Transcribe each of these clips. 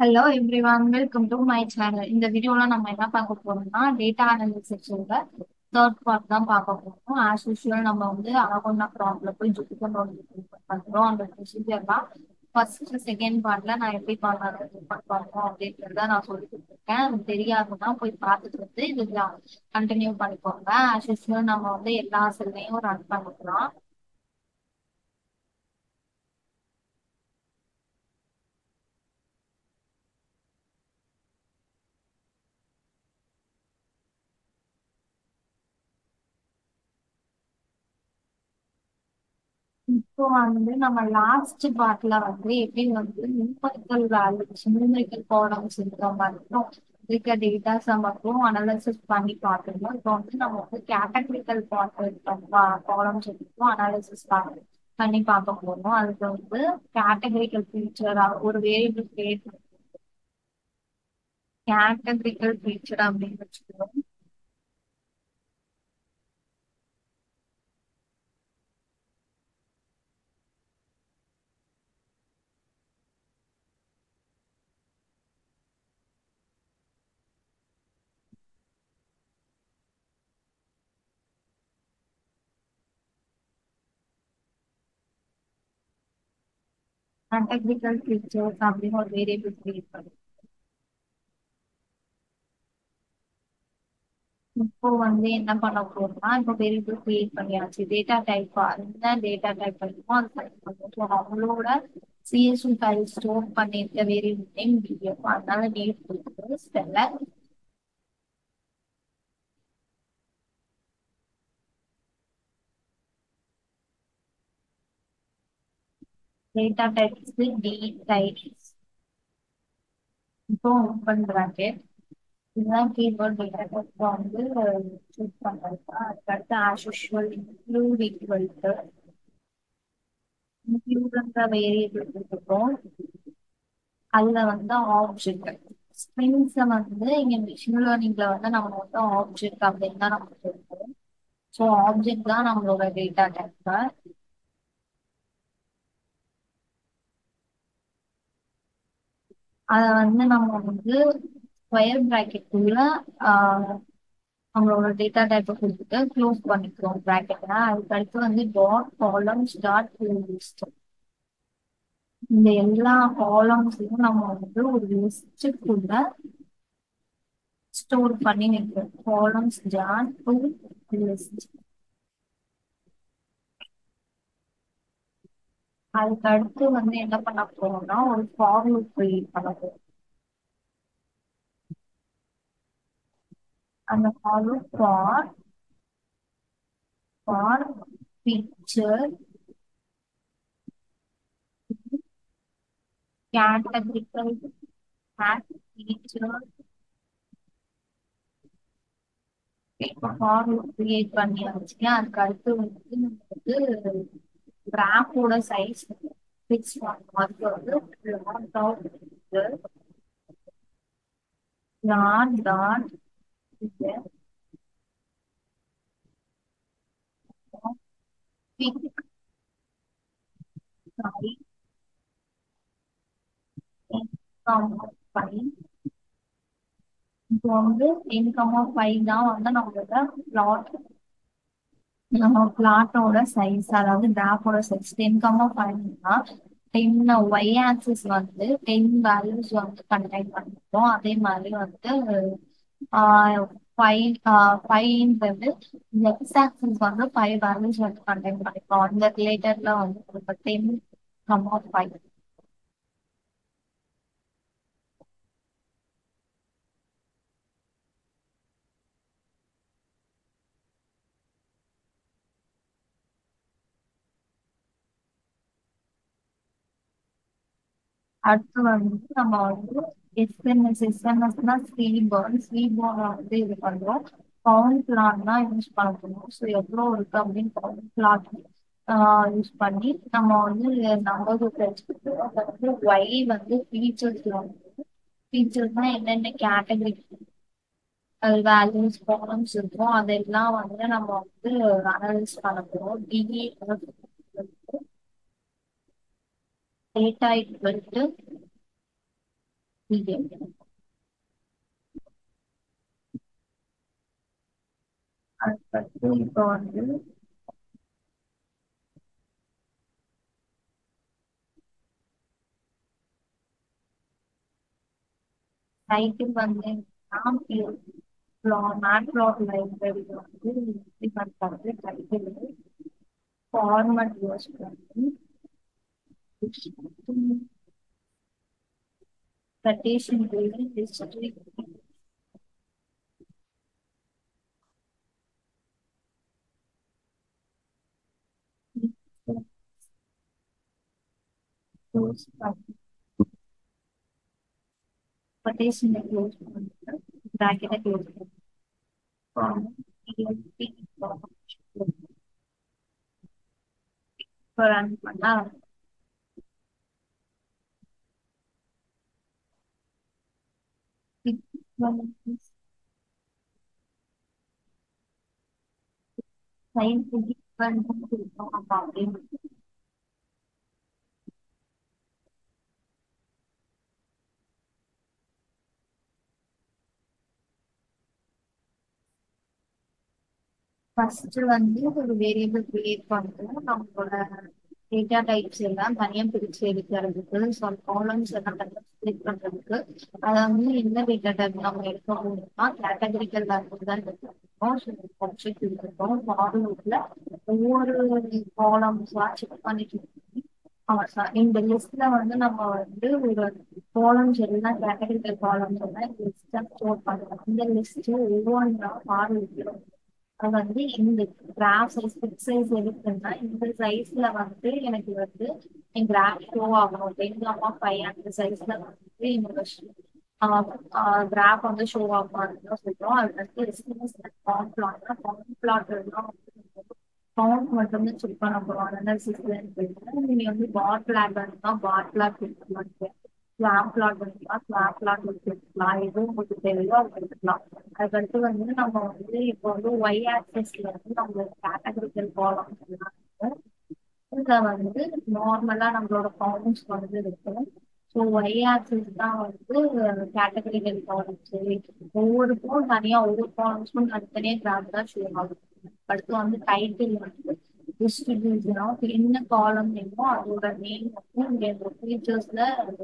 Hello everyone welcome to my channel இந்த வீடியோல நம்ம என்ன பார்க்க போறோம்னா டேட்டா அனாலிசிஸோட தேர்ட் பார்ட் தான் பார்க்க போறோம். ஆஸ் யூஷுவல் நம்ம வந்து அரகொண்டா ப்ராப்ளம் போய் ஜூபிட்டர் பண்றோம். அந்த ப்ரொசீஜர் தான் ஃபர்ஸ்ட் செகண்ட் பார்ட்ல நான் எப்படி பண்ணணும் பண்ணுறோம் அப்படின்றத நான் சொல்லி கொடுத்துருக்கேன். அது தெரியாதுன்னா போய் பார்த்துட்டு வந்து இது கண்டினியூ பண்ணிக்கோங்க. ஆஸ் யூஷுவல் நம்ம வந்து எல்லா செல்லையும் ரன் பண்ணிக்கலாம் இப்போ வந்து நம்ம லாஸ்ட் பார்ட்ல வந்து எப்படி வந்து நியூமரிக்கல் வேல்யூஸ் நியூமரிக்கல் ப்ராப்ளம்ஸ் இருக்கிற மாதிரியும் இருக்க டேட்டாஸ் மட்டும் அனாலிசிஸ் பண்ணி பார்க்கணும். இப்போ வந்து நம்ம வந்து கேட்டகரிக்கல் ப்ராப்ளம்ஸ் இருக்கும். அனாலிசிஸ் பண்ணி பார்க்க போறோம். அதுக்கு வந்து கேட்டகரிக்கல் ஃபீச்சர் ஒரு வேரியபிள் கிரியேட் கேட்டகரிக்கல் ஃபீச்சர் அப்படின்னு வச்சுக்கிறோம் கேட்டகரிக்கல் ஃபீச்சர்ஸ் அப்படின்னு ஒரு வேரியபிள் கிரியேட் பண்ணுவோம் இப்போ வந்து என்ன பண்ண போறோம்னா இப்போ வேரியபிள் கிரியேட் பண்ணியாச்சு. டேட்டா டைப் என்ன டேட்டா டைப் பண்ணுமோ அது செலக்ட் பண்ணுவோம். ஸோ அவங்களோட சிஎஸ்எம் ஃபைல் ஸ்டோர் பண்ணியிருக்க வேரியபிள் நேம் பிடிஎஃப் அதனால நேம் கொடுத்துட்டு ஸ்பெல்ல டேட்டா டைப்ஸ் டி டைப்ஸ் இப்போ ஓப்பன் பிராக்கெட் இதுதான் கீபோர்ட் டேட்டா டைப் வந்து சூஸ் பண்றது அதுக்கடுத்து as usual include equal to இன்க்ளூட்ன்ற variable கொடுத்துருக்கோம். அதுல வந்து ஆப்ஜெக்ட் ஸ்ட்ரிங்ஸை வந்து இங்க மிஷின் லேர்னிங்ல வந்து நம்ம வந்து ஆப்ஜெக்ட் அப்படின்னு தான் நம்ம சொல்றோம். ஸோ ஆப்ஜெக்ட் தான் நம்மளோட டேட்டா டைப் அதை வந்து நம்ம வந்து ஸ்கொயர் ப்ராக்கெட்டுள்ள நம்மளோட டேட்டா டைப்பை கொடுத்துட்டு க்ளோஸ் பண்ணிக்கிறோம் ப்ராக்கெட்டை அதுக்கு அடுத்து வந்து டாட் காலம்ஸ் டாட் லிஸ்ட் இந்த எல்லா காலம்ஸையும் நம்ம வந்து ஒரு லிஸ்ட்டுக்குள்ள ஸ்டோர் பண்ணி வைக்கிறோம் காலம்ஸ் டாட் டு லிஸ்ட் அதுக்கு அடுத்து வந்து என்ன பண்ண போறோம்னா ஒரு ஃபார்வர்ட் கிரியேட் பண்ண போறோம். அந்த forward for for picture categorical picture இப்போ லூப் கிரியேட் பண்ணியாச்சு. அதுக்கு அடுத்து வந்து நம்ம வந்து கிராஃபோட சைஸ் ஃபிக்ஸ் பண்ணணும் அதுக்கு வந்து lot dot lot dot big sorry இப்போ வந்து இன்கம் ஆஃப் ஃபைவ் தான் வந்து நம்மளோட பிளாட் நம்ம பிளாட்டோட சைஸ் அதாவது கிராஃபோட சைஸ் டென் கம்மா ஃபைவ்னா டென் ஒய் ஆக்சிஸ் வந்து டென் வேல்யூஸ் வந்து கண்டெக்ட் பண்ணிருக்கோம். அதே மாதிரி வந்து ஃபைவ் ஃபைவ்ன்றது எக்ஸ் ஆக்சிஸ் வந்து ஃபைவ் வேல்யூஸ் வந்து கண்டெக்ட் பண்ணிருக்கோம். அந்த ரிலேட்டட்ல வந்து டென் கம்மா ஃபைவ் அடுத்து வந்து நம்ம வந்து எஸ்என்எஸ் எஸ்என்எஸ்னா ஸ்லீபர்ன் ஸ்லீபர்ன் வந்து இது பண்றோம் பவுன் பிளான் தான் யூஸ் பண்ண போறோம் ஸோ எவ்வளோ இருக்கு அப்படின்னு பவுன் பிளாட் யூஸ் பண்ணி நம்ம வந்து நம்பர் தெரிஞ்சுக்கிட்டோம் அதை வந்து ஒய் வந்து ஃபீச்சர்ஸ் வந்து ஃபீச்சர்ஸ்னா என்னென்ன கேட்டகரி வேல்யூஸ் ப்ராப்ளம்ஸ் இருக்கும் அதெல்லாம் வந்து நம்ம வந்து அனலைஸ் பண்ண போறோம் D A data equal to P M அதுக்கடுத்து இப்போ வந்து டைட்டில் வந்து மேட்லாக் லைப்ரரி வந்து இம்ப்ளிமெண்ட் பண்ணுறது டைட்டில் ஃபார்மட் யூஸ் பண்ணி Cartesian building history. Cartesian closed bracket closed from for an run பண்ணா சைன் கொடுத்தோம் அப்ப அப்படின்னு ஃபர்ஸ்ட் வந்து ஒரு வேரியபிள் கிரியேட் பண்ணுறோம் நம்மளோட டேட்டா டைப்ஸ் எல்லாம் தனியா பிரிச்சு எடுக்கிறதுக்கு ஸோ காலம்ஸ் எல்லாம் தனியாக ஸ்பிளிட் பண்றதுக்கு அதை வந்து என்ன டேட்டா டைப் நம்ம எடுக்க முடியும்னா கேட்டகரிக்கல் லாங்குவேஜ் தான் எடுத்துருக்கோம் ஸோ ஆப்ஜெக்ட் எடுத்துருக்கோம் ஃபார்வர்ட்ல ஒவ்வொரு காலம்ஸா செக் பண்ணிட்டு இந்த லிஸ்ட்ல வந்து நம்ம வந்து ஒரு காலம்ஸ் எல்லாம் கேட்டகரிக்கல் காலம்ஸ் எல்லாம் லிஸ்டா ஸ்டோர் பண்ணுறோம் இந்த லிஸ்ட் ஒவ்வொன்றா பார்வையிடும் அது வந்து இந்த கிராஃப் சைஸ் பிக் சைஸ் எடுக்குன்னா இந்த சைஸ்ல வந்து எனக்கு வந்து என் கிராஃப் ஷோ ஆகணும் டென் ஆமா ஃபைவ் அந்த சைஸ்ல வந்து என்னோட கிராஃப் வந்து ஷோ ஆகணும் சொல்றோம். அது வந்து எஸ்டிமேஸ் கவுண்ட் பிளாட் கவுண்ட் பிளாட் எல்லாம் கவுண்ட் மட்டும் தான் செக் பண்ண போறோம். அனாலிசிஸ்ல நீங்க வந்து பாட் பிளாட் இருந்தா பாட் பிளாட் எடுத்துக்கலாம் ஸ்லாப் பிளாட் எடுத்துக்கலாம் ஸ்லாப் பிளாட் எடுத்துக்கலாம் எதுவும் உங்களுக்கு தேவையோ அது எடுத்துக்கலாம் அதுக்கடுத்து வந்து நம்ம வந்து இப்போ வந்து ஒய் ஆக்சஸ்ல வந்து நம்ம கேட்டகரிக்கல் காலம் இருக்கும் இதுல வந்து நார்மலா நம்மளோட காலம்ஸ் வந்து இருக்கும். ஸோ ஒய் ஆக்சஸ் தான் வந்து கேட்டகரிக்கல் காலம்ஸ் ஒவ்வொருக்கும் தனியா ஒவ்வொரு காலம்ஸ்க்கும் தனித்தனியா கிராஃப் தான் ஷோ ஆகும் அடுத்து வந்து டைட்டில் வந்து என்ன காலம் வேணுமோ அதோட நேம் வந்து இங்க இந்த ஃபீச்சர்ஸ்ல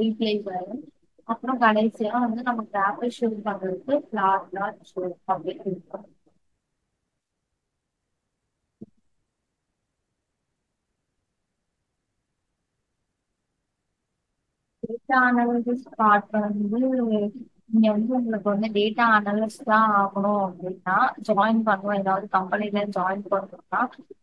ரீப்ளேஸ் ஆகும் அப்புறம் கடைசியா வந்து நம்ம கிராஃபை ஷோ பண்றதுக்கு பிளாட் பிளாட் ஷோ அப்படின்னு இருக்கும். டேட்டா அனாலிசிஸ் பார்ட் வந்து நீங்க வந்து உங்களுக்கு வந்து டேட்டா அனலிஸ்ட் தான் ஆகணும் அப்படின்னா ஜாயின் பண்ணுவோம். ஏதாவது கம்பெனில ஜாயின் பண்ணணும்னா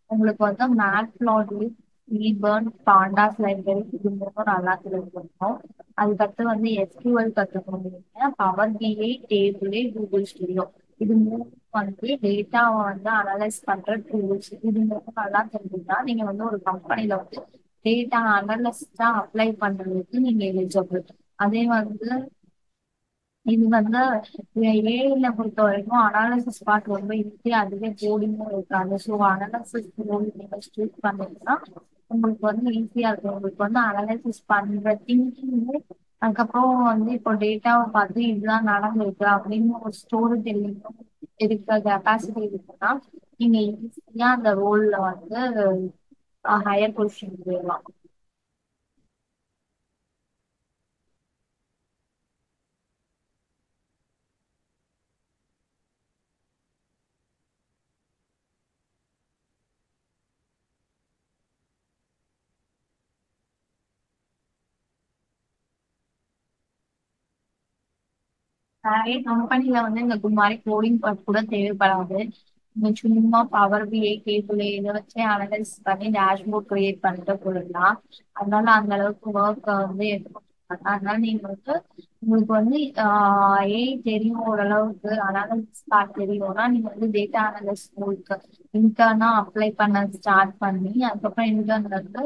உங்களுக்கு வந்து மேட்லாஜி ஈபர்ன் பாண்டாஸ் லைப்ரரி இது மூணும் நல்லா தெரிஞ்சிருக்கும் அதுக்கடுத்து வந்து எஸ்கியூஎல் கத்துக்கணும் நீங்கள் Power BI Tableau Google Studio இது மூணு வந்து டேட்டாவை வந்து அனலைஸ் பண்ற டூல்ஸ் இது மூணு நல்லா தெரிஞ்சுன்னா நீங்க வந்து ஒரு கம்பெனில வந்து டேட்டா அனலிஸ்டா அப்ளை பண்றதுக்கு நீங்க எலிஜிபிள் அதே வந்து இது வந்து ஏஐல பொறுத்த வரைக்கும் அனாலிசிஸ் பார்ட் ரொம்ப ஈஸி அதுவே கோடிங்கும் இருக்காது. ஸோ அனாலிசிஸ் நீங்கள் சூஸ் பண்ணீங்கன்னா உங்களுக்கு வந்து ஈஸியா இருக்கும். உங்களுக்கு வந்து அனாலிசிஸ் பண்ற திங்கிங் அதுக்கப்புறம் வந்து இப்போ டேட்டாவை பார்த்து இதுதான் நடந்திருக்கு அப்படின்னு ஒரு ஸ்டோரி டெல்லிங்கும் இருக்க கெப்பாசிட்டி இருக்குன்னா நீங்க ஈஸியா அந்த ரோல்ல வந்து ஹையர் பொசிஷன் போயிடலாம். நிறைய கம்பெனில வந்து இந்த மாதிரி கோடிங் பார்ட் கூட தேவைப்படாது. நீங்க சும்மா பவர் பிஐ கேபிள் இதை வச்சே அனலைஸ் பண்ணி டேஷ்போர்ட் கிரியேட் பண்ணிட்டு போயிடலாம். அதனால அந்த அளவுக்கு ஒர்க் வந்து எடுக்கும் அதனால நீங்க வந்து உங்களுக்கு வந்து ஏஐ தெரியும் ஓரளவுக்கு. அனாலிசிஸ் பார்ட் தெரியும்னா நீங்க வந்து டேட்டா அனலிஸ்ட் உங்களுக்கு இன்டர்னா அப்ளை பண்ண ஸ்டார்ட் பண்ணி அதுக்கப்புறம் இன்டர்ன்ல இருந்து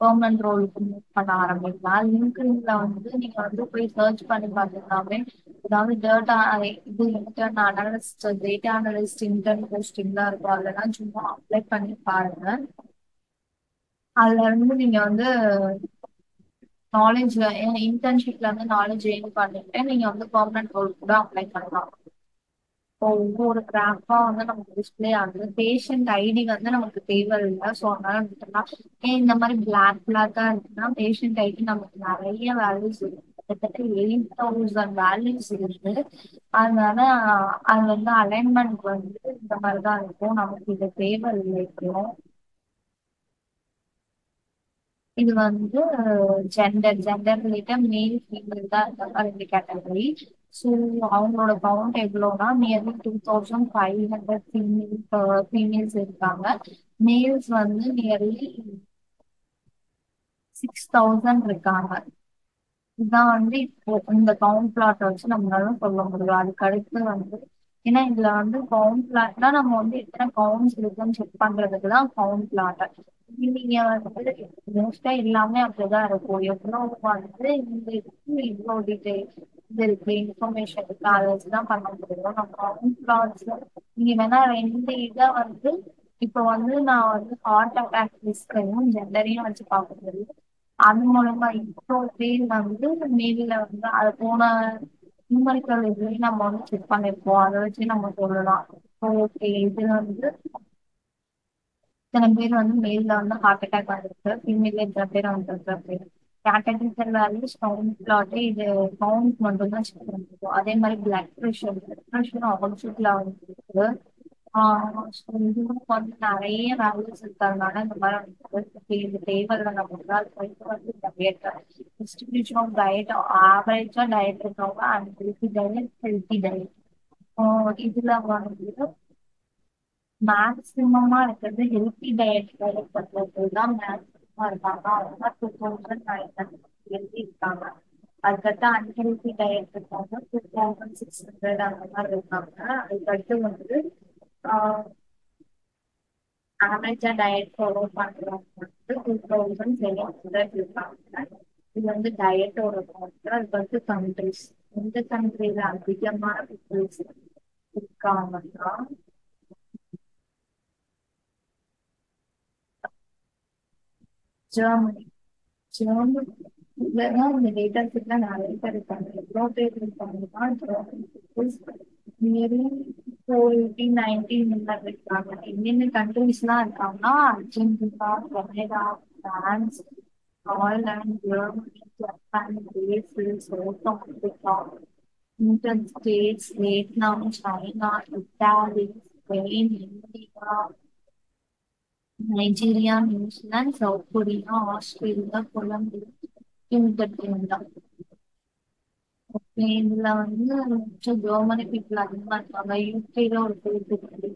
பெர்மனன்ட் ரோலுக்கு மூவ் பண்ண ஆரம்பிக்கலாம். லிங்க்டின்ல வந்து நீங்க வந்து போய் சர்ச் பண்ணி பார்த்தீங்கன்னாவே ஏதாவது டேட்டா இது intern analyst data analyst intern posting தான் இருக்கும். அதெல்லாம் சும்மா அப்ளை பண்ணி பாருங்க. அதுல இருந்து நீங்க வந்து நாலேஜ் இன்டர்ன்ஷிப்ல இருந்து நாலேஜ் கெயின் பண்ணிட்டு நீங்க வந்து பர்மனன்ட் ரோல் கூட அப்ளை பண்ணலாம். இப்போ ஒவ்வொரு கிராஃபா வந்து நமக்கு டிஸ்பிளே ஆகுது. பேஷண்ட் ஐடி வந்து நமக்கு தேவை இல்லை ஸோ அதனால ஏன் இந்த மாதிரி பிளாக் பிளாக்கா இருக்குன்னா பேஷண்ட் ஐடி நமக்கு நிறைய வேல்யூஸ் இருக்கு. கிட்டத்தட்ட எயிட் தௌசண்ட் வேல்யூஸ் இருக்கு. அதனால அது வந்து அலைன்மெண்ட் வந்து இந்த மாதிரி தான் இருக்கும். நமக்கு இது தேவை இல்லை இப்போ. இது வந்து gender gender related male female தான் uh, இருக்காங்க ரெண்டு கேட்டகரி ஸோ அவங்களோட கவுண்ட் எவ்வளோனா nearly two thousand five hundred female females இருக்காங்க. மேல்ஸ் வந்து நியர்லி சிக்ஸ் தௌசண்ட் இருக்காங்க. இதுதான் வந்து இப்போ இந்த கவுண்ட் பிளாட் வச்சு நம்மளால சொல்ல முடியும். அதுக்கடுத்து வந்து ஏன்னா இதுல வந்து கவுண்ட் பிளாட்னா நம்ம வந்து எத்தனை கவுண்ட்ஸ் இருக்குன்னு செக் பண்றதுக்கு தான் கவுண்ட் பிளாட் நீங்க வந்து மோஸ்டா எல்லாமே அப்படிதான் இருக்கும். எவ்வளவு வந்து இந்த இதுக்கு இவ்வளவு டீடைல் இது இருக்கு இன்ஃபர்மேஷன் இருக்கு அதை வச்சுதான் பண்ண முடியும். நம்ம கவுண்ட் பிளாட்ஸ் நீங்க வேணா ரெண்டு இதை வந்து இப்போ வந்து நான் வந்து ஹார்ட் அட்டாக் ரிஸ்கையும் ஜெண்டரையும் வச்சு பார்க்க முடியும். அது மூலமா இப்போ பேர் வந்து மேல வந்து அது போன நியூமரிக்கல் இதுலயும் நம்ம வந்து செக் பண்ணிருப்போம். அதை வச்சு நம்ம சொல்லலாம். ஓகே இது வந்து இத்தனை பேர் வந்து மேல்ல வந்து ஹார்ட் அட்டாக் வந்திருக்கு ஃபீமேல்ல இத்தனை பேர் வந்திருக்கு கேட்டகரிக்கல் வேல்யூஸ் கவுண்ட் பிளாட் இது கவுண்ட் மட்டும் தான் செக் பண்ணிருக்கோம் அதே மாதிரி பிளட் ப்ரெஷர் பிளட் ப்ரெஷர் ஆப்போசிட்ல வந்து இருக்கு இதுவும் வந்து நிறைய வேல்யூஸ் இருக்கிறதுனால இந்த மாதிரி இது தேவையில்லை நமக்கு தான் போயிட்டு வந்து டயட் டிஸ்ட்ரிபியூஷன் ஆஃப் டயட் ஆவரேஜா டயட் இருக்கவங்க and healthy diet healthy diet இதுல வந்து மேக்சிமமா இருக்கிறது ஹெல்த்தி டயட் ஃபாலோ பண்றதுதான் மேக்சிமமா இருக்காங்க. அவங்க two thousand nine hundred healthy இருக்காங்க. அதுக்கடுத்து அன்ஹெல்த்தி டயட் இருக்காங்க. டூ தௌசண்ட் சிக்ஸ் ஹண்ட்ரட் அந்த மாதிரி இருக்காங்க. அதுக்கடுத்து வந்து ஆவரேஜா டயட் ஃபாலோ பண்றவங்க வந்து டூ தௌசண்ட் செவன் ஹண்ட்ரட் இருக்காங்க. இது வந்து டயட்டோட கவுண்டர் அதுக்கடுத்து கண்ட்ரிஸ் எந்த கண்ட்ரில அதிகமான பீப்புள்ஸ் இருக்காங்கன்னா ஜெர்மனி ஜெர்மனி இதுலதான் இந்த டேட்டா செட்ல நிறைய பேர் இருக்காங்க எவ்வளவு பேர் இருக்காங்கன்னா Germany peoples nearly four eighty ninety இந்த மாதிரி இருக்காங்க என்னென்ன கண்ட்ரிஸ் எல்லாம் இருக்காங்கன்னா Argentina Canada France Ireland Germany Japan Brazil South Africa United States Vietnam China Italy Spain India Nigeria New Zealand South Korea Australia Colombia United okay இதுல வந்து Germany people அதிகமா இருக்காங்க. யூகேல ஒரு பேர்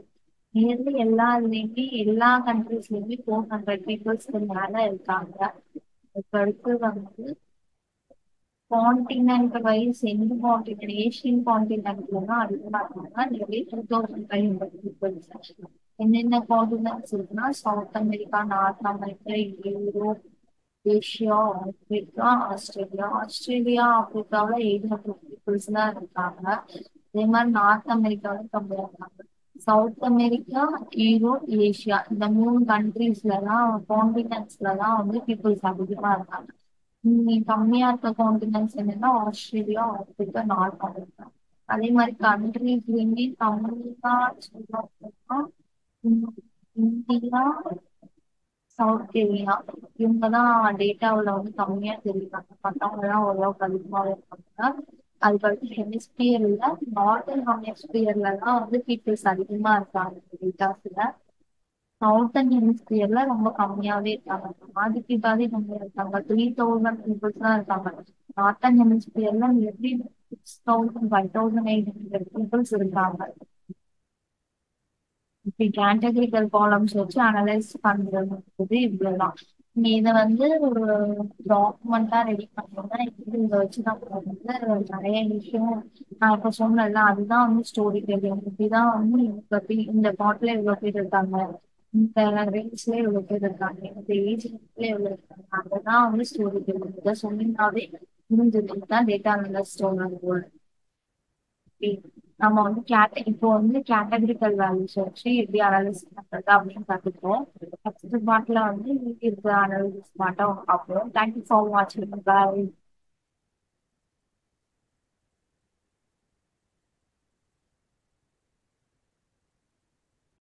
நியர்லி எல்லா இதுலயுமே எல்லா கண்ட்ரிஸ்லயுமே ஃபோர் ஹண்ட்ரட் பீப்புள்ஸ்க்கு மேல இருக்காங்க. அடுத்து வந்து காண்டினென்ட் வைஸ் எந்த காண்டினென்ட் ஏசியன் காண்டினென்ட்ல தான் அதிகமா இருக்காங்க. Nearly two thousand five hundred peoples என்னென்ன காண்டினென்ட்ஸ் இருக்குன்னா South America North America Europe Asia Africa Australia Australia ஆப்பிரிக்காவில் எயிட் ஹண்ட்ரட் பீப்புள்ஸ் தான் இருக்காங்க. அதே மாதிரி நார்த் அமெரிக்காவில் கம்மியாக இருக்காங்க. சவுத் அமெரிக்கா யூரோப் ஏஷியா இந்த மூணு கண்ட்ரீஸ்ல தான் காண்டினென்ட்ஸ்ல தான் வந்து பீப்புள்ஸ் அதிகமா இருக்காங்க. கம்மியா இருக்க காண்டினென்ட்ஸ் என்னன்னா ஆஸ்திரேலியா ஆப்பிரிக்கா நார்த் அமெரிக்கா அதே மாதிரி கண்ட்ரீஸ்லயுமே கம்மியா சொல்லணும்னா இந்தியா சவுத் கொரியா இவங்கதான் டேட்டாவில் வந்து கம்மியா தெரியுறாங்க. மற்றவங்க எல்லாம் ஓரளவுக்கு அதிகமாக இருக்காங்க. அதுக்கடுத்து ஹெமிஸ்பியர்ல நார்த்தன் ஹெமிஸ்பியர்ல தான் வந்து பீப்புள்ஸ் அதிகமா இருக்காங்க டேட்டாஸ்ல சவுத்தன் ஹெமிஸ்பியர்ல ரொம்ப கம்மியாவே இருக்காங்க. பாதிக்கு பாதி கம்மியா இருக்காங்க. த்ரீ தௌசண்ட் பீப்புள்ஸ் தான் இருக்காங்க. நார்த்தன் ஹெமிஸ்பியர்ல எப்படி six thousand five thousand eight hundred peoples இருக்காங்க. இப்படி கேட்டகரிக்கல் காலம்ஸ் வச்சு அனலைஸ் பண்றது இவ்வளவுதான். நீ இதை வந்து ஒரு டாக்குமெண்டா ரெடி பண்ணோம்னா இதை வச்சு நம்ம வந்து நிறைய விஷயம் நான் இப்ப சொன்னல அதுதான் வந்து ஸ்டோரி டெல்லிங் இப்படிதான் வந்து பத்தி இந்த பாட்டுல இவ்வளவு பேர் இருக்காங்க இந்த ரேஞ்ச்ல இவ்வளவு பேர் இருக்காங்க இந்த ஏஜ்ல எவ்வளவு இருக்காங்க அதுதான் வந்து ஸ்டோரி டெல்லிங் இதை சொன்னீங்கன்னாவே முடிஞ்சது. தான் டேட்டா அனலைஸ் ஸ்டோரி நம்ம வந்து கேட்ட இப்போ வந்து கேட்டகரிக்கல் வேல்யூஸ் வச்சு எப்படி அனாலிசிஸ் பண்றது அப்படின்னு கத்துக்கிறோம் ஃபர்ஸ்ட் பார்ட்ல வந்து இருக்கிற அனாலிசிஸ் மட்டும் பார்ப்போம். தேங்க்யூ ஃபார் வாட்சிங் பாய்